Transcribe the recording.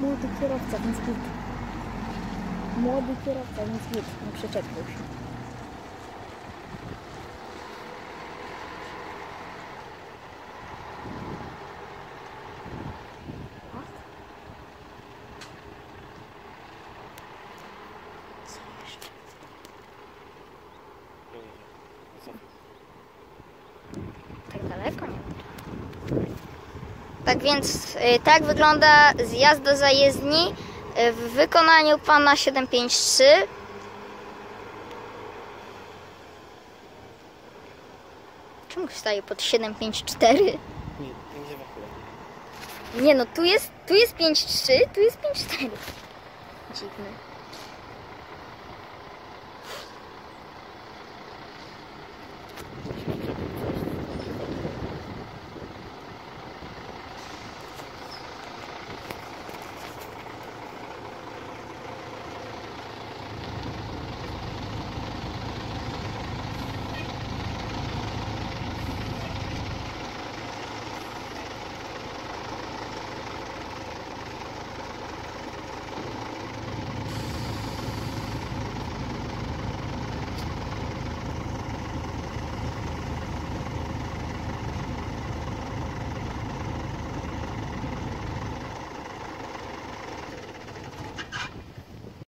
Модекировка не спит. Модекировка не спит. Вообще чат больше. Tak więc y, tak wygląda zjazd do zajezdni y, w wykonaniu pana 753. Czemu staje pod 754? Nie, nie. Nie no, tu jest, tu jest 5-3, tu jest 5-4. Dziwne.